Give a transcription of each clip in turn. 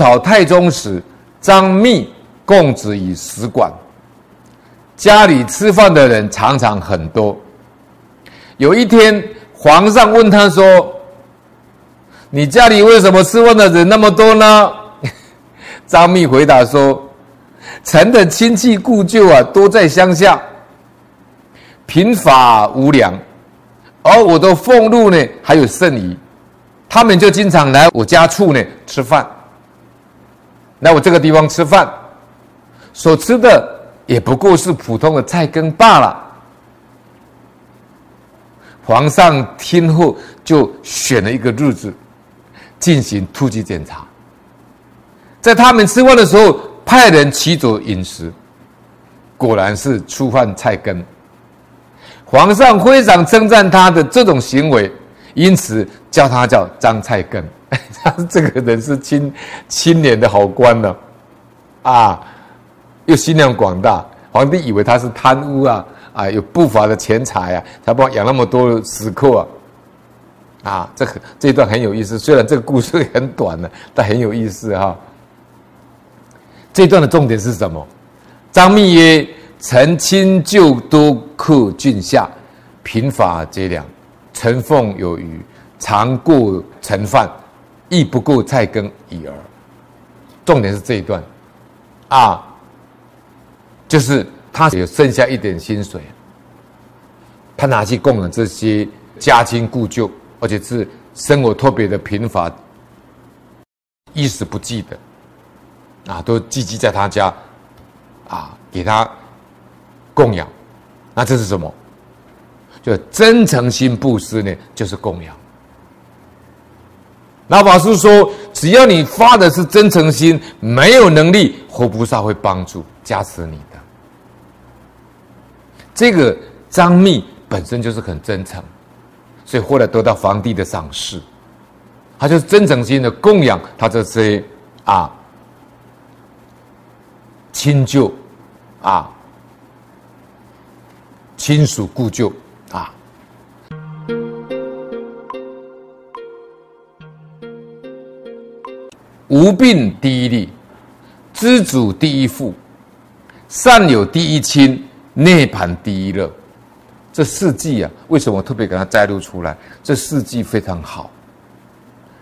朝太宗时，张密供职于使馆，家里吃饭的人常常很多。有一天，皇上问他说：“你家里为什么吃饭的人那么多呢？”张密回答说：“臣的亲戚故旧啊，都在乡下，贫乏无粮，而我的俸禄呢还有剩余，他们就经常来我家处呢吃饭，来我这个地方吃饭，所吃的也不过是普通的菜羹罢了。”皇上听后就选了一个日子进行突击检查。在他们吃饭的时候，派人取走饮食，果然是粗饭菜羹。皇上非常称赞他的这种行为，因此叫他叫张菜根。他 这个人是清清廉的好官呢，啊，又心量广大。皇帝以为他是贪污啊，啊，有不法的钱财啊，才帮养那么多食客啊。啊，这这一段很有意思，虽然这个故事很短呢，但很有意思哈。这段的重点是什么？张密曰：“臣亲旧多克郡下，贫乏节粮，臣俸有余，常过盛饭，亦不顾菜羹已儿。”重点是这一段，啊，就是他有剩下一点薪水，他拿去供了这些家亲故旧，而且是生活特别的贫乏，衣食不济的。啊，都聚集在他家，啊，给他供养，那这是什么？就真诚心布施呢，就是供养。老法师说，只要你发的是真诚心，没有能力，活菩萨会帮助加持你的。这个张密本身就是很真诚，所以后来得到皇帝的赏识，他就是真诚心的供养他这些啊。亲旧，啊，亲属故旧，无病第一利，知足第一富，善有第一亲，涅盘第一乐。这四季啊，为什么特别给它摘录出来？这四季非常好，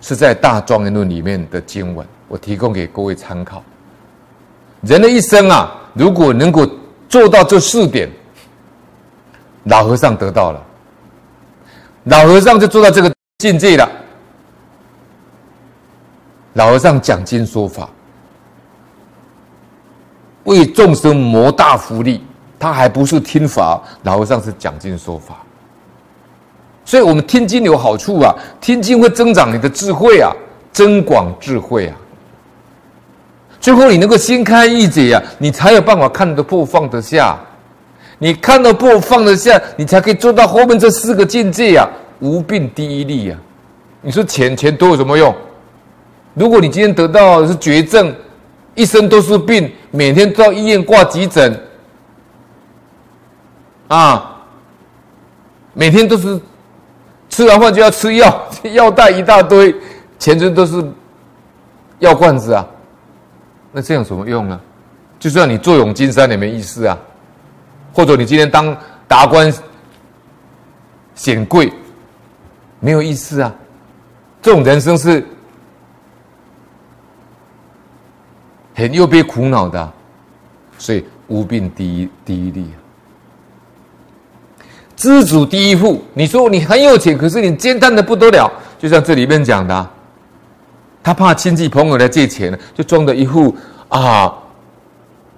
是在《大庄严论》里面的经文，我提供给各位参考。人的一生啊，如果能够做到这四点，老和尚得到了，老和尚就做到这个境界了。老和尚讲经说法，为众生谋大福利，他还不是听法，老和尚是讲经说法。所以我们听经有好处啊，听经会增长你的智慧啊，增广智慧啊。最后，你能够心开意解呀，你才有办法看得破、放得下。你看得破、放得下，你才可以做到后面这四个境界呀。无病第一利呀。你说钱钱多有什么用？如果你今天得到是绝症，一生都是病，每天到医院挂急诊，啊，每天都是吃完饭就要吃药，药袋一大堆，全身都是药罐子啊。那这样什么用呢？就算你坐拥金山也没意思啊，或者你今天当达官显贵，没有意思啊。这种人生是很又被苦恼的，所以无病第一第一利啊。知足第一富，你说你很有钱，可是你艰难的不得了，就像这里面讲的。他怕亲戚朋友来借钱就装的一副啊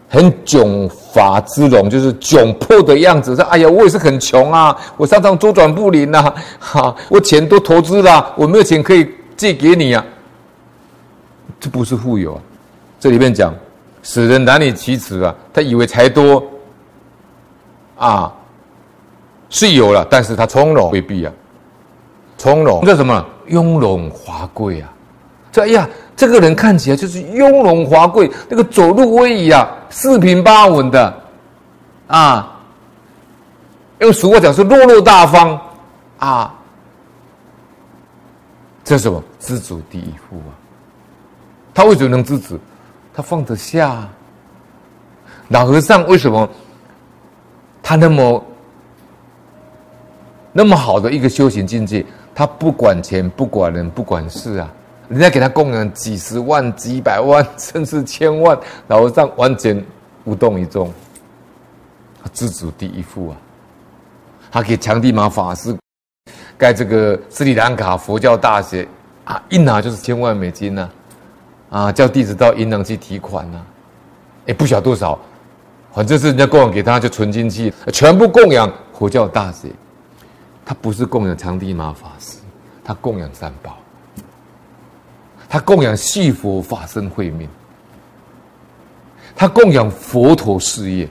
很窘乏之容，就是窘迫的样子。说：“哎呀，我也是很穷啊，我常常周转不灵呐，哈，我钱都投资了，我没有钱可以借给你啊。”这不是富有啊！这里面讲，使人难以启齿啊。他以为财多啊是有了，但是他从容未必啊，从容叫什么？雍容华贵啊。这哎呀，这个人看起来就是雍容华贵，那个走路威仪啊，四平八稳的，啊，用俗话讲是落落大方，啊，这是什么？知足第一富啊！他为什么能知止？他放得下。老和尚为什么他那么那么好的一个修行境界？他不管钱，不管人，不管事啊！人家给他供养几十万、几百万，甚至千万，老和尚完全无动于衷。他自主第一副啊！他给强地玛法师盖这个斯里兰卡佛教大学啊，一拿就是千万美金呐！啊，啊叫弟子到银行去提款呐！也，不晓多少。反正是人家供养给他，就存进去，全部供养佛教大学。他不是供养长地玛法师，他供养三宝，他供养细佛法身慧命，他供养佛陀事业，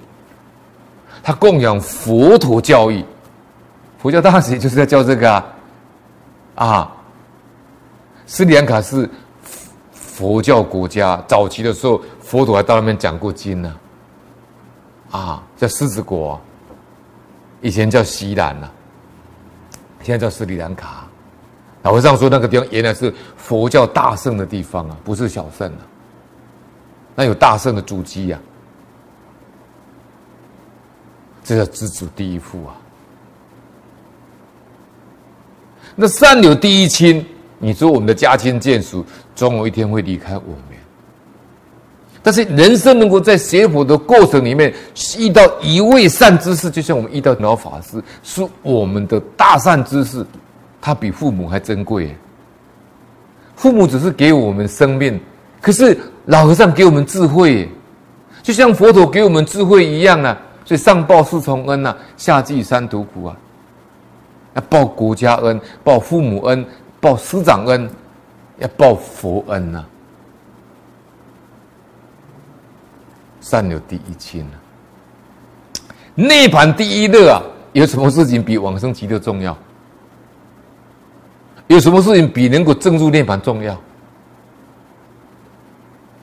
他供养佛陀教育。佛教大学就是在教这个啊，啊，斯里兰卡是佛教国家，早期的时候佛陀还到那边讲过经呢。啊，叫狮子国，以前叫西兰呐，现在叫斯里兰卡。老和尚说，那个地方原来是佛教大圣的地方啊，不是小圣啊。那有大圣的足迹呀，这叫知足第一富啊。那三有第一亲，你说我们的家亲眷属，总有一天会离开我们。但是人生能够在学佛的过程里面遇到一位善知识，就像我们遇到老法师，是我们的大善知识，他比父母还珍贵。父母只是给我们生命，可是老和尚给我们智慧，就像佛陀给我们智慧一样啊！所以上报四重恩呐，下济三途苦啊！要报国家恩，报父母恩，报师长恩，要报佛恩呐！善有第一亲啊，涅盘第一乐啊！有什么事情比往生极乐重要？有什么事情比能够证入涅盘重要？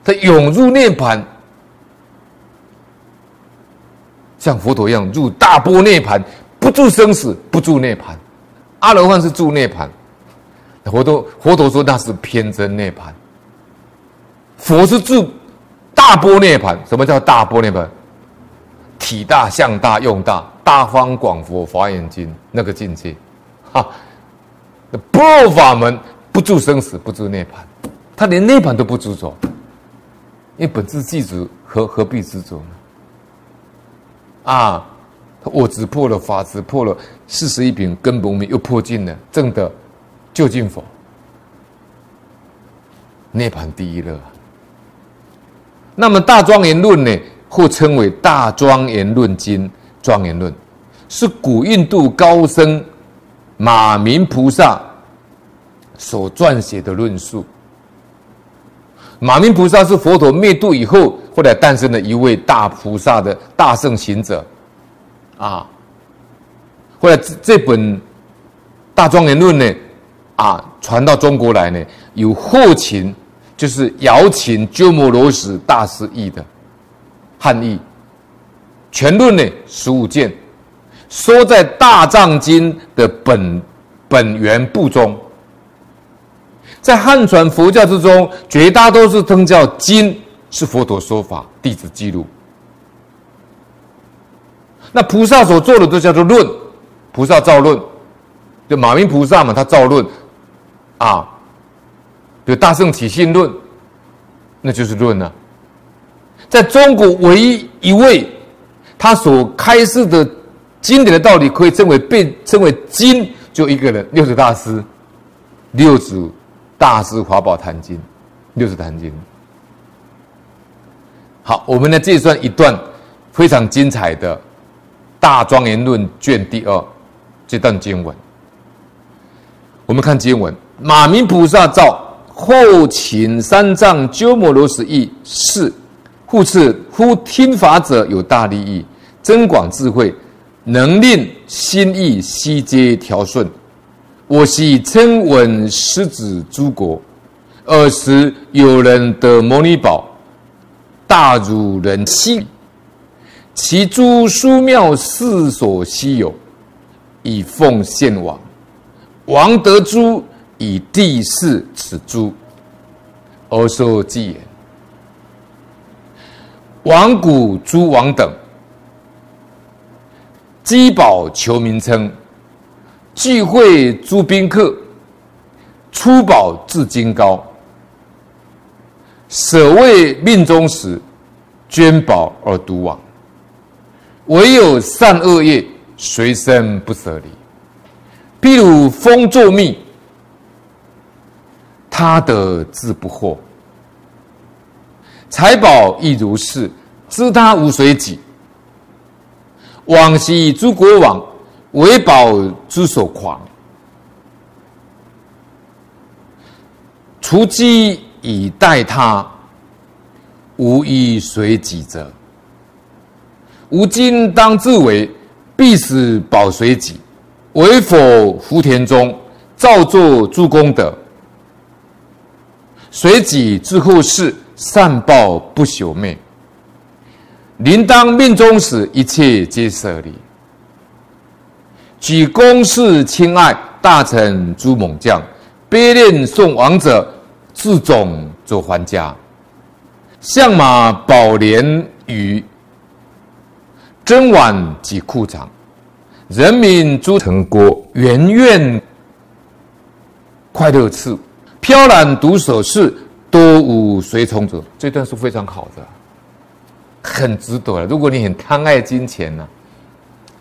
他涌入涅盘，像佛陀一样入大波涅盘，不住生死，不住涅盘。阿罗汉是住涅盘，佛陀佛陀说那是偏真涅盘，佛是住。大波涅盘，什么叫大波涅盘？体大、相大、用大，大方广佛华严经那个境界，哈，不入法门，不住生死，不住涅盘，他连涅盘都不执着，因为本质具足，何何必执着呢？啊，我执破了，法执破了，四十一品根本没又破尽了，正的究竟佛，涅盘第一乐。那么《大庄严论》呢，或称为《大庄严论经》，庄严论是古印度高僧马明菩萨所撰写的论述。马明菩萨是佛陀灭度以后，后来诞生的一位大菩萨的大圣行者，啊，后来这这本《大庄严论》呢，啊，传到中国来呢，有后秦。就是姚琴鸠摩罗什大师译的汉译全论呢十五件，说在大藏经的本本源部中，在汉传佛教之中，绝大多数称叫经是佛陀说法，弟子记录。那菩萨所做的都叫做论，菩萨造论，就马明菩萨嘛，他造论啊。比如大圣起信论，那就是论啊。在中国唯一一位他所开示的经典的道理，可以称为被称为经，就一个人，六祖大师。六祖大师华宝坛经，六祖坛经。好，我们来介绍一段非常精彩的《大庄严论》卷第二这段经文。我们看经文：马明菩萨造。后请三藏鸠摩罗什译是，复次夫听法者有大利益，增广智慧，能令心意悉皆调顺。我昔称闻狮子诸国，尔时有人得摩尼宝，大如人心，其诸殊妙世所稀有，以奉献王，王得诸。以地势此诸，而受祭言。王谷诸王等，积宝求名称，聚会诸宾客，出宝至金高。舍为命中时，捐宝而独往。唯有善恶业，随身不舍离。譬如风作蜜，他得自不惑。财宝亦如是，知他无随己。往昔诸国王，为宝之所狂，除机以待他，无以随己者。吾今当自为，必使宝随己。为否福田中造作诸功德，随己之后世。善报不朽灭，临当命中时，一切皆舍离。举公事亲爱大臣诸猛将，悲恋送王者，自种走还家。相马宝莲与珍碗及裤长，人民诸城国，圆愿快乐次，飘然独守势。多无随从者，这段是非常好的，很值得了。如果你很贪爱金钱呢，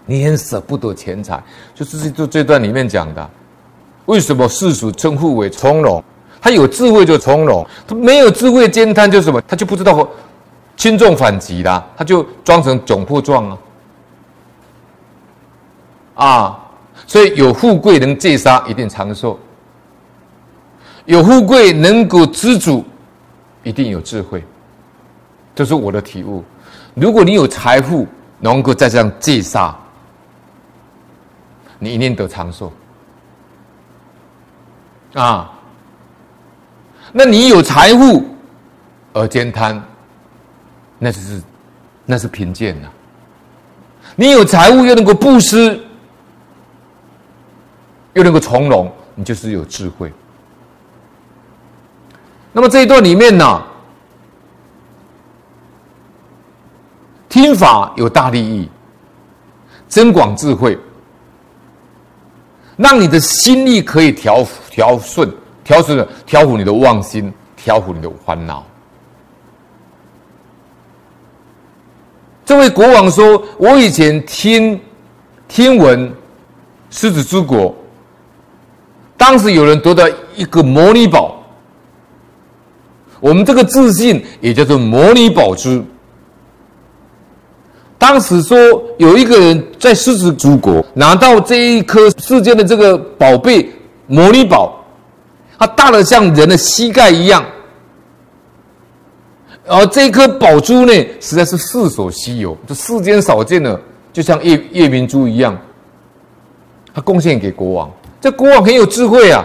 你很舍不得钱财，就是这这段里面讲的，为什么世俗称呼为从容？他有智慧就从容，他没有智慧兼贪就什么？他就不知道轻重缓急啦，他就装成窘迫状啊！啊，所以有富贵能戒杀，一定长寿。有富贵能够知足，一定有智慧。这是我的体悟。如果你有财富，能够再这样戒杀，你一定得长寿。啊，那你有财富而兼贪，那就是那是贫贱呐。你有财物又能够布施，又能够从容，你就是有智慧。那么这一段里面呢，听法有大利益，增广智慧，让你的心力可以调调顺，调顺，调伏你的妄心，调伏你的烦恼。这位国王说：“我以前听听闻狮子之国，当时有人得到一个魔尼宝。”我们这个自信也叫做摩尼宝珠。当时说有一个人在狮子诸国拿到这一颗世间的这个宝贝摩尼宝，它大的像人的膝盖一样，而这一颗宝珠呢，实在是世所稀有，这世间少见的，就像夜夜明珠一样。他贡献给国王，这国王很有智慧啊，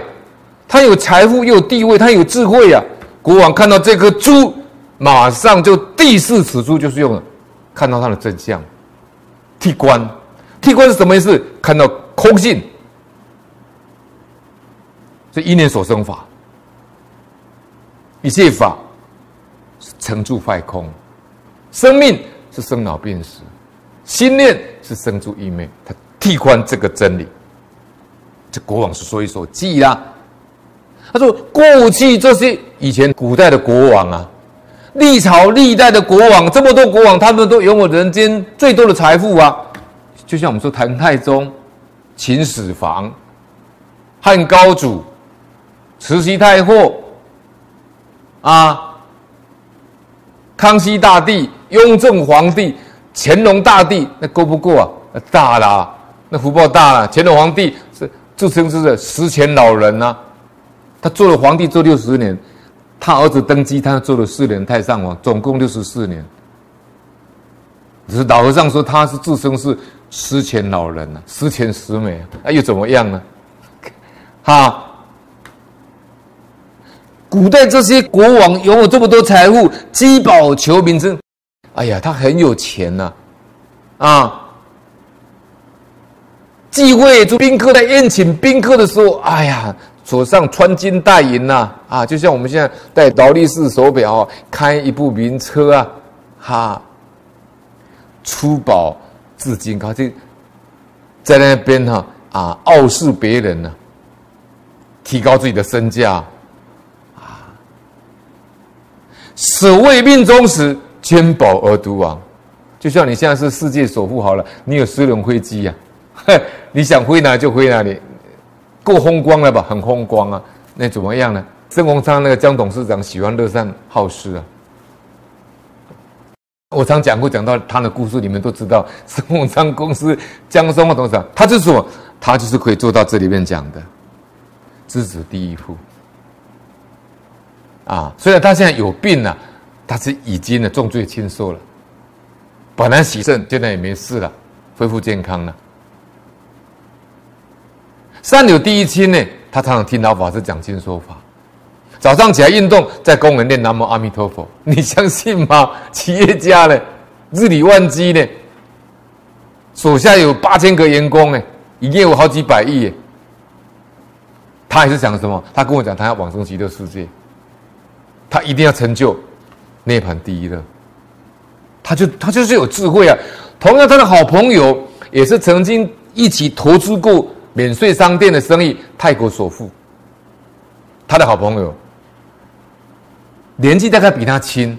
他有财富又有地位，他有智慧啊。国王看到这颗珠，马上就地视此珠，就是用看到它的真相。替观，替观是什么意思？看到空性，这一念所生法，一切法是成住坏空，生命是生老病死，心念是生住异灭。他替观这个真理，这国王是说一说记啦。他说：“过去这些以前古代的国王啊，历朝历代的国王，这么多国王，他们都拥有人间最多的财富啊。就像我们说唐太宗、秦始皇、汉高祖、慈禧太后啊，康熙大帝、雍正皇帝、乾隆大帝，那够不够啊？大啦，那福报大了。乾隆皇帝是自称是十全老人呐。”他做了皇帝做六十年，他儿子登基，他做了四年太上皇，总共六十四年。只是老和尚说他是自称是十全老人呐，十全十美，那又怎么样呢？哈，古代这些国王拥有这么多财富，积宝求名声，哎呀，他很有钱呐，啊。聚会做宾客在宴请宾客的时候，哎呀，手上穿金戴银呐，啊，就像我们现在戴劳力士手表，开一部名车啊，哈，出宝至金高，就在那边哈啊，傲视别人呢，提高自己的身价啊，守卫命中时，坚宝而独亡。就像你现在是世界首富好了，你有私人飞机呀，你想飞哪就飞哪里，够风光了吧？很风光啊，那怎么样呢？盛丰昌那个江董事长喜欢乐善好施啊，我常讲过，讲到他的故事，你们都知道，盛丰昌公司江松的董事长，他就是，他就是可以做到这里面讲的，知子第一夫啊，虽然他现在有病了，他是已经呢重罪轻受了。本来喜肾，现在也没事了，恢复健康了。三有第一亲呢，他常常听老法师讲经说法。早上起来运动，在公园念南无阿弥陀佛，你相信吗？企业家呢，日理万机呢，手下有八千个员工呢，经有好几百亿。他还是想什么？他跟我讲，他要往生极乐世界，他一定要成就涅盘第一乐。他就他就是有智慧啊！同样，他的好朋友也是曾经一起投资过免税商店的生意，泰国首富。他的好朋友年纪大概比他轻，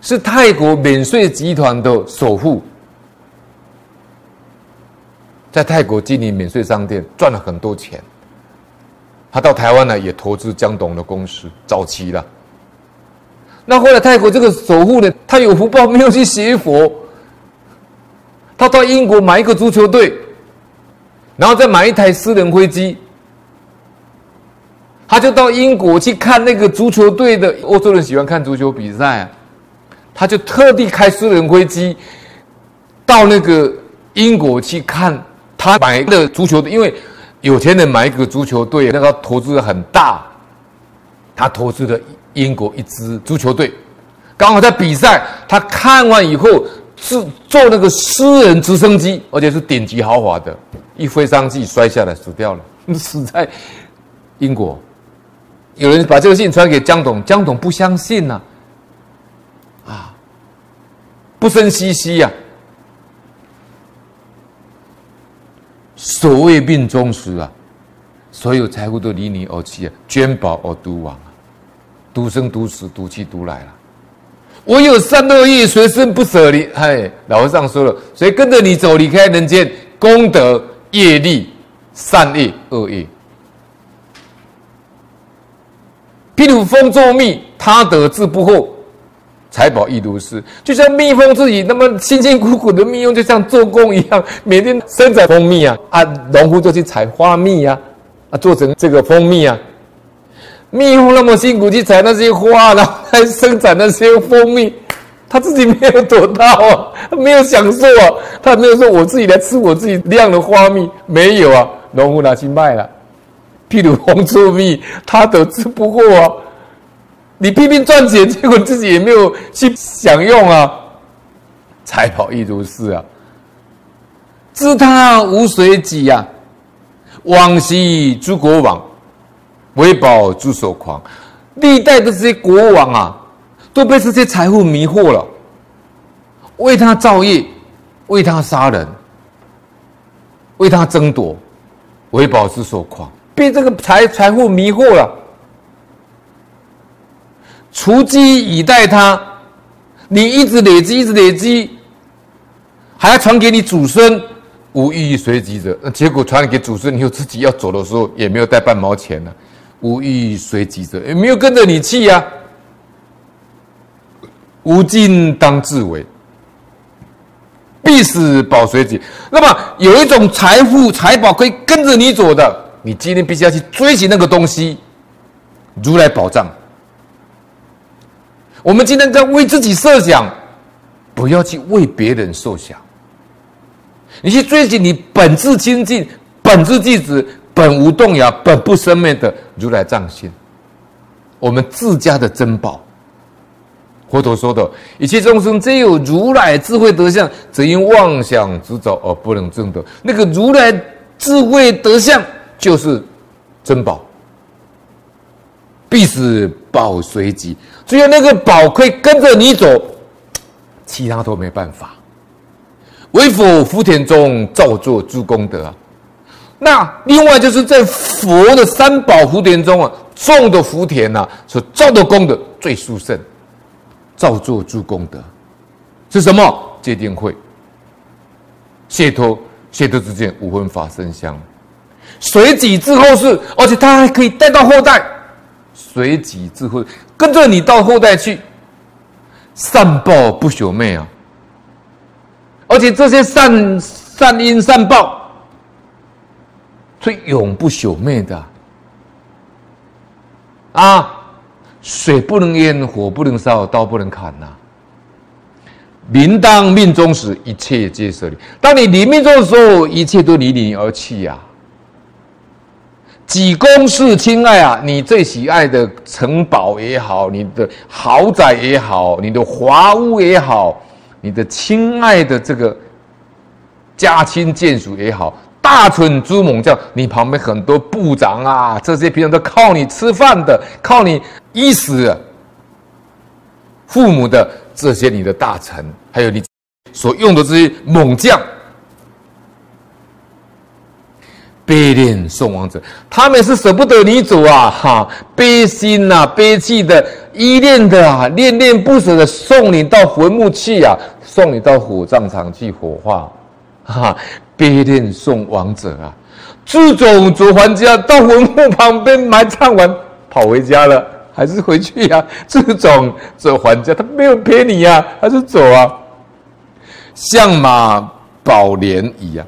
是泰国免税集团的首富，在泰国经营免税商店赚了很多钱。他到台湾呢，也投资江董的公司，早期了。那后来泰国这个首富呢，他有福报，没有去学佛，他到英国买一个足球队，然后再买一台私人飞机，他就到英国去看那个足球队的。欧洲人喜欢看足球比赛啊，他就特地开私人飞机到那个英国去看他买的足球队，因为有钱人买一个足球队，那个投资很大，他投资的。英国一支足球队刚好在比赛，他看完以后是坐那个私人直升机，而且是顶级豪华的，一飞上去摔下来死掉了，死在英国。有人把这个信传给江董，江董不相信呐，啊，不生兮兮呀。所谓命中时啊，所有财富都离你而去啊，捐宝而独亡啊。独生独死，独去独来了。我有善恶业，随身不舍离。嗨，老和尚说了，谁跟着你走，离开人间，功德业力，善业恶业。譬如蜂作蜜，他得志不厚，财宝亦如是。就像蜜蜂自己那么辛辛苦苦的蜜用，就像做工一样，每天生产蜂蜜啊啊，农夫就去采花蜜呀啊，做成这个蜂蜜啊。蜜蜂那么辛苦去采那些花，然后来生产那些蜂蜜，他自己没有得到啊，没有享受啊，他没有说我自己来吃我自己酿的花蜜，没有啊，农夫拿去卖了。譬如红醋蜜，他都吃不过啊，你拼命赚钱，结果自己也没有去享用啊，财宝亦如是啊，知他无水己呀，往昔诸国王。为宝之所狂，历代的这些国王啊，都被这些财富迷惑了，为他造业，为他杀人，为他争夺，为宝之所狂，被这个财财富迷惑了，除积以待他，你一直累积，一直累积，还要传给你祖孙，无意义随机者，那结果传给祖孙，你又自己要走的时候，也没有带半毛钱呢。无欲随己者，也没有跟着你去呀。无尽当自为，必死保随己。那么有一种财富财宝可以跟着你走的，你今天必须要去追寻那个东西。如来宝藏，我们今天在为自己设想，不要去为别人设想。你去追寻你本质清净、本质弟子。本无动摇、本不生灭的如来藏心，我们自家的珍宝。佛陀说的，一切众生皆有如来智慧德相，只因妄想执着而不能证得。那个如来智慧德相，就是珍宝，必使宝随己。只有那个宝可以跟着你走，其他都没办法。为佛福田中造作诸功德啊！那另外就是在佛的三宝福田中啊，种的福田呐，所造的功德最殊胜，造作诸功德是什么？戒定慧、解脱、解脱之间五分法生香，随己之后世，而且他还可以带到后代，随己之后跟着你到后代去，善报不朽灭啊！而且这些善善因善报，是永不朽灭的啊！水不能淹，火不能烧，刀不能砍呐！临当命中时，一切皆舍离。当你临命中的时候，一切都离你而去呀！几公是亲爱啊！你最喜爱的城堡也好，你的豪宅也好，你的华屋也好。你的亲爱的这个家亲眷属也好，大蠢猪猛将，你旁边很多部长啊，这些平常都靠你吃饭的，靠你衣食，父母的这些你的大臣，还有你所用的这些猛将。悲恋送亡者，他们是舍不得你走啊！哈，悲心呐，悲泣的，依恋的啊，恋恋不舍的送你到坟墓去啊，送你到火葬场去火化，哈，悲恋送亡者啊，这种走还家，到坟墓旁边埋葬完，跑回家了，还是回去呀？这种这还家，他没有骗你呀，还是走啊？像马宝莲一样。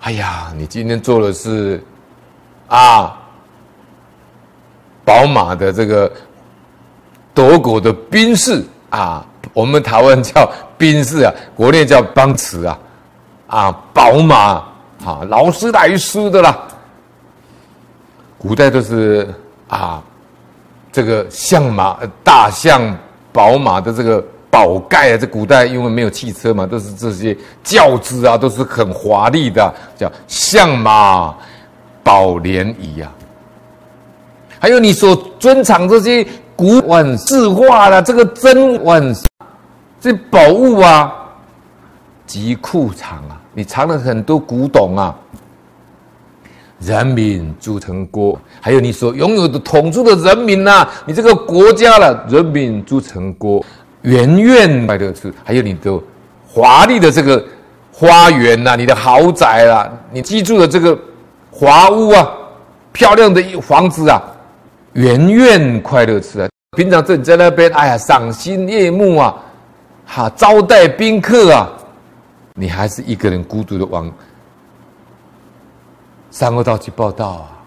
哎呀，你今天坐的是啊，宝马的这个德国的宾士啊，我们台湾叫宾士啊，国内叫邦驰啊，啊，宝马啊，劳斯莱斯的啦，古代都是啊，这个象马、大象、宝马的这个。宝盖啊，这古代因为没有汽车嘛，都是这些轿子啊，都是很华丽的，叫象马宝莲仪啊。还有你所珍藏这些古玩字画的这个珍玩这宝物啊，极库藏啊，你藏了很多古董啊。人民铸成国，还有你所拥有的统治的人民呐，你这个国家了，人民铸成国。圆圆快乐是，还有你的华丽的这个花园呐，你的豪宅啦，你居住的这个华屋啊，漂亮的房子啊，圆圆快乐吃啊。平常这你在那边，哎呀，赏心悦目啊，哈，招待宾客啊，你还是一个人孤独的往三个道去报道啊，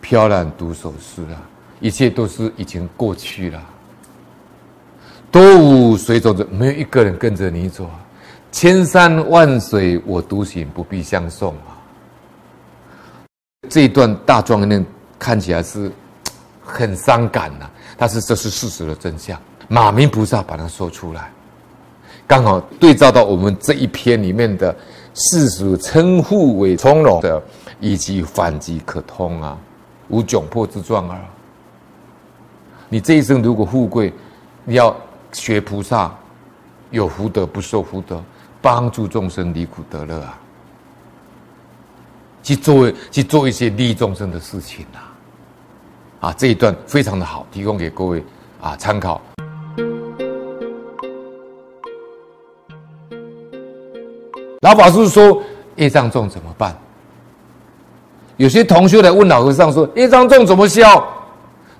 飘然独守诗啊，一切都是已经过去了。多无随走者，没有一个人跟着你走啊！千山万水我独行，不必相送啊！这一段大庄严看起来是很伤感呐，但是这是事实的真相。马明菩萨把它说出来，刚好对照到我们这一篇里面的世俗称呼为从容的，以及反击可通啊，无窘迫之状啊！你这一生如果富贵，你要。学菩萨有福德不受福德，帮助众生离苦得乐啊！去做去做一些利益众生的事情啊！啊，这一段非常的好，提供给各位啊参考。老法师说业障重怎么办？有些同学来问老和尚说业障重怎么消？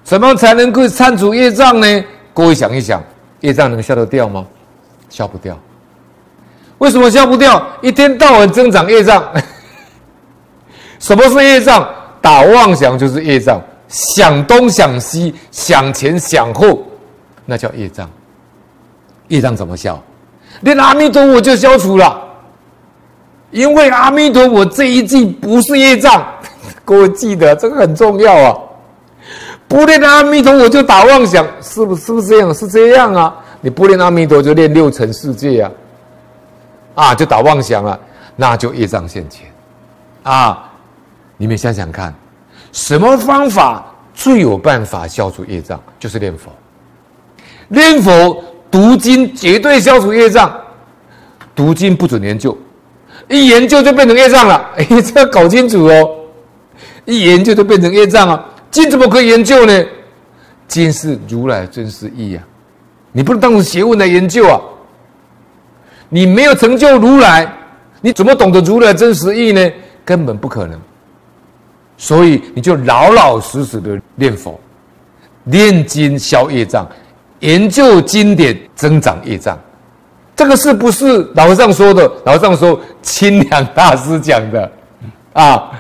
怎么才能够铲除业障呢？各位想一想。业障能消得掉吗？消不掉。为什么消不掉？一天到晚增长业障。什么是业障？打妄想就是业障，想东想西，想前想后，那叫业障。业障怎么消？连阿弥陀佛就消除了，因为阿弥陀佛这一句不是业障，各位记得这个很重要啊。不念阿弥陀，我就打妄想，是不是不是这样？是这样啊！你不念阿弥陀，就念六尘世界啊，啊，就打妄想了，那就业障现前啊！你们想想看，什么方法最有办法消除业障，就是念佛。念佛读经绝对消除业障，读经不准研究，一研究就变成业障了。哎，这要搞清楚哦！一研究就变成业障啊！经怎么可以研究呢？经是如来真实义啊！你不能当成学问来研究啊！你没有成就如来，你怎么懂得如来真实义呢？根本不可能。所以你就老老实实的念佛、念经消业障，研究经典增长业障。这个是不是老和尚说的？老和尚说清凉大师讲的啊。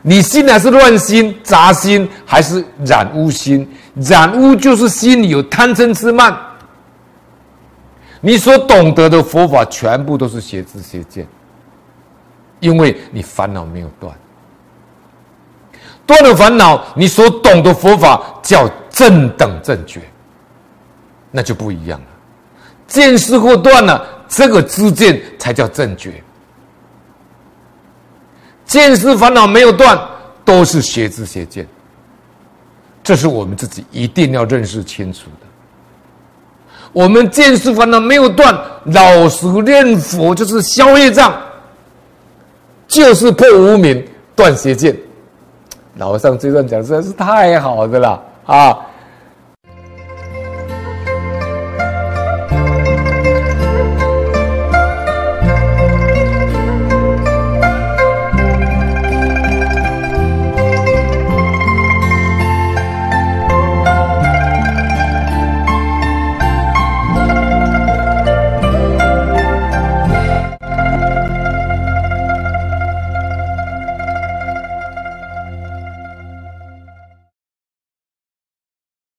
你心还是乱心、杂心，还是染污心？染污就是心里有贪嗔痴慢。你所懂得的佛法，全部都是邪知邪见，因为你烦恼没有断。断了烦恼，你所懂的佛法叫正等正觉，那就不一样了。见识或断了，这个知见才叫正觉。见识烦恼没有断，都是邪知邪见。这是我们自己一定要认识清楚的。我们见识烦恼没有断，老实念佛就是消业障，就是破无明、断邪见。老和尚这段讲实在是太好的了啊！